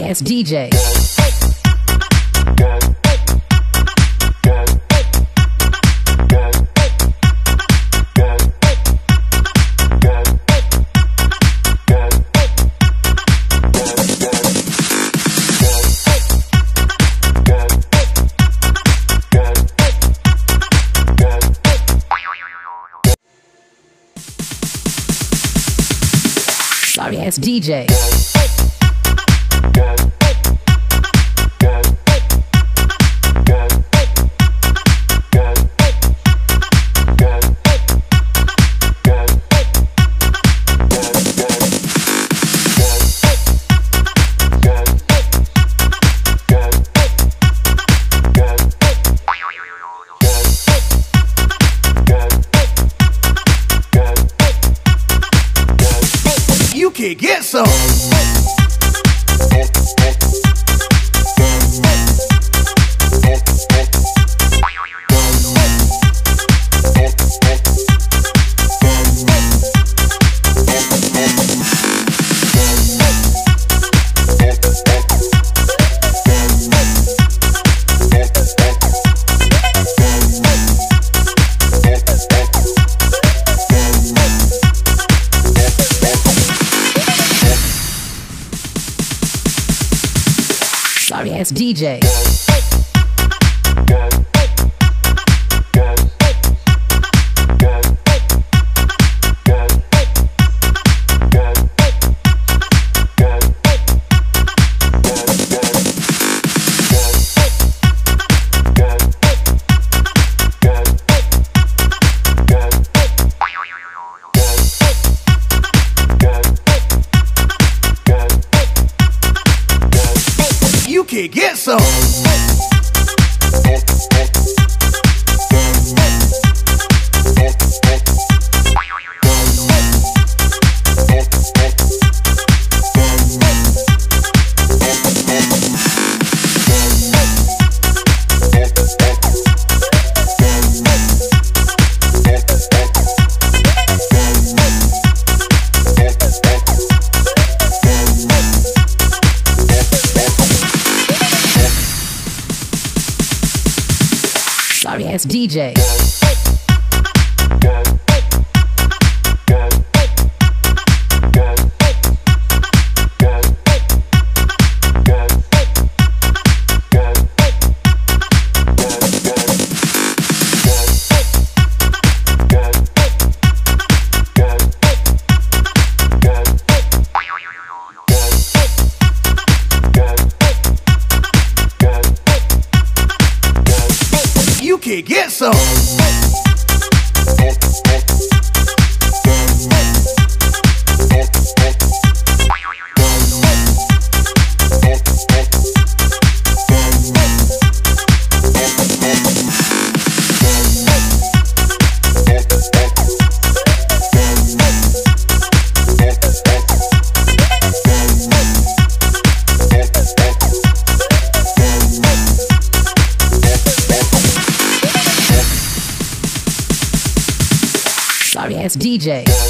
Ass DJ. Sorry ass DJ. Can get some. DJ. Ass DJ. Get some. DJ.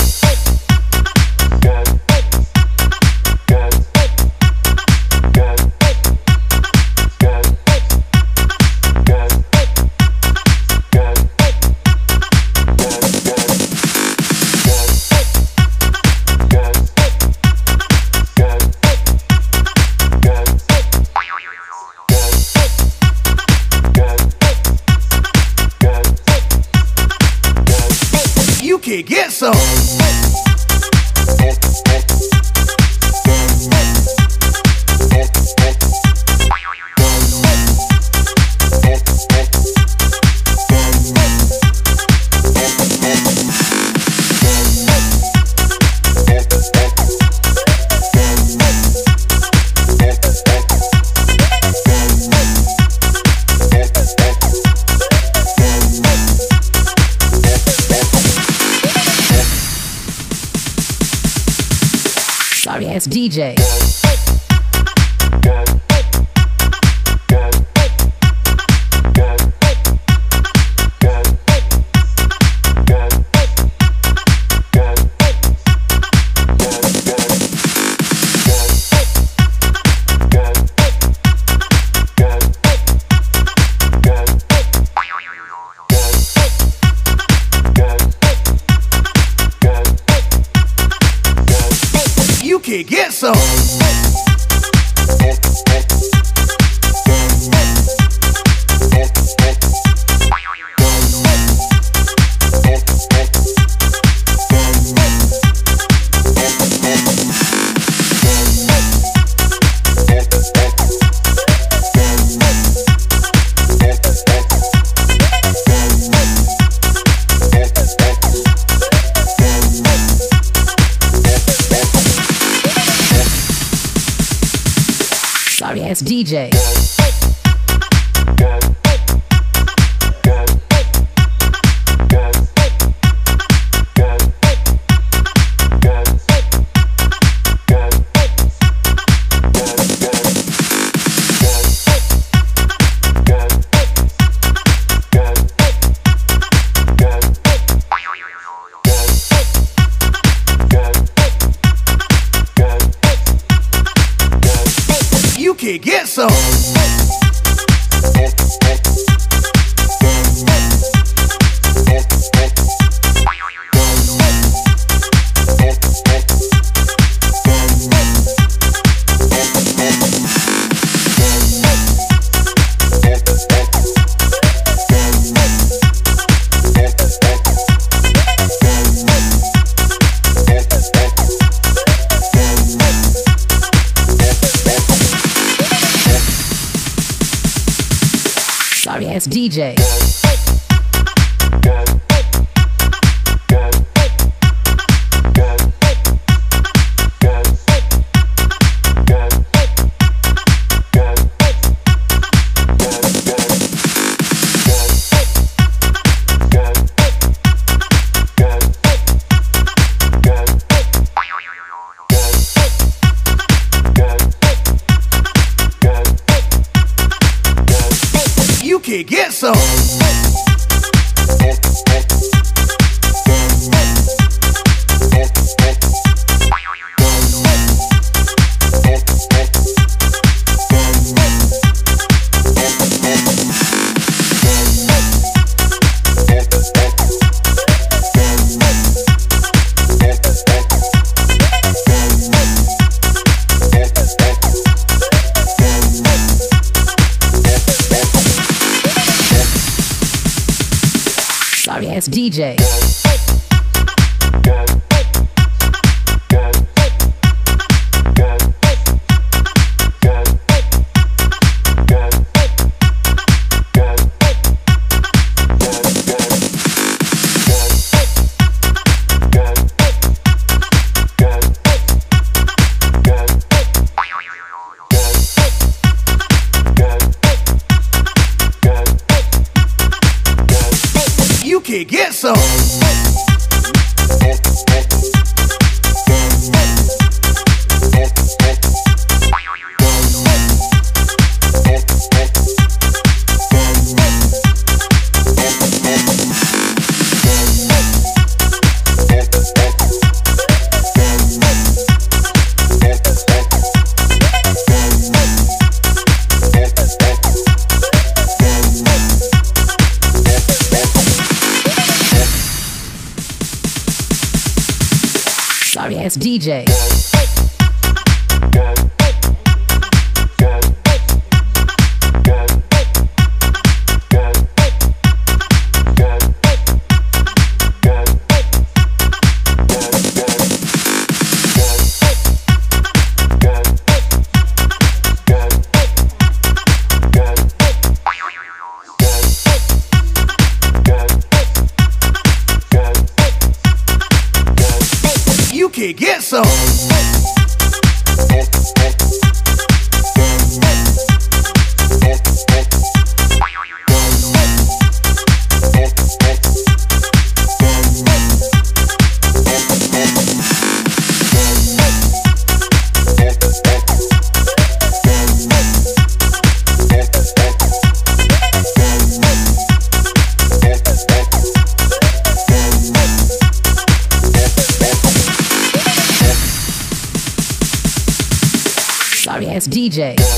Ass DJ. DJ. Sorry ass DJ. Can DJ. Sorry ass DJ. Get some. DJ.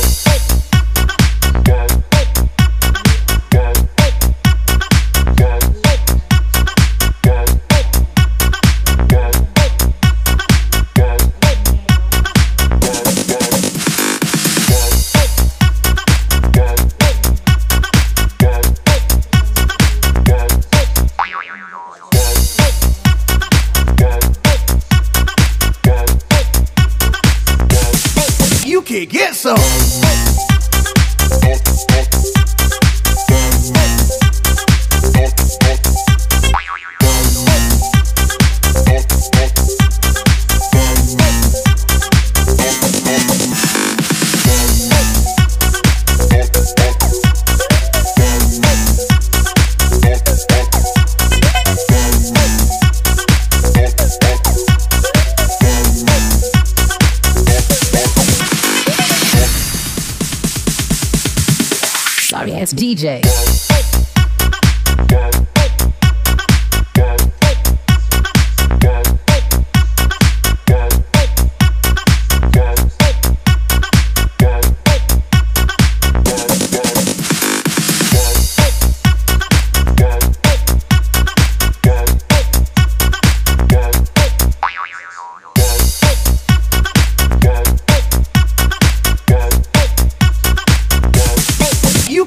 Sorry ass DJ.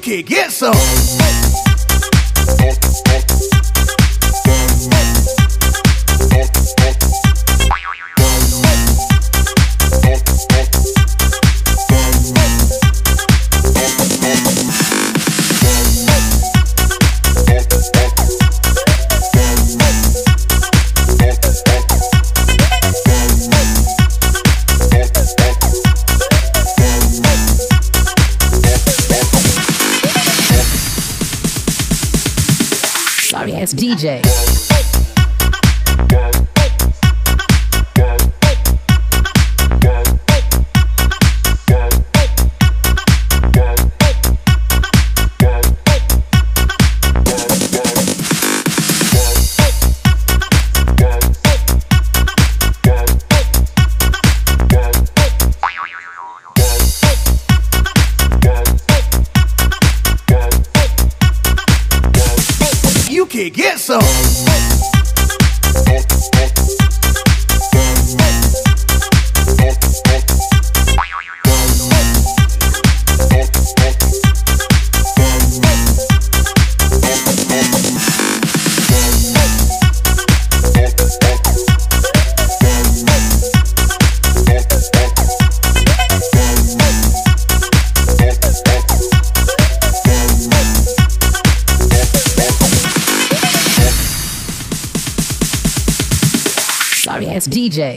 Get some. DJ. sorry it's DJ.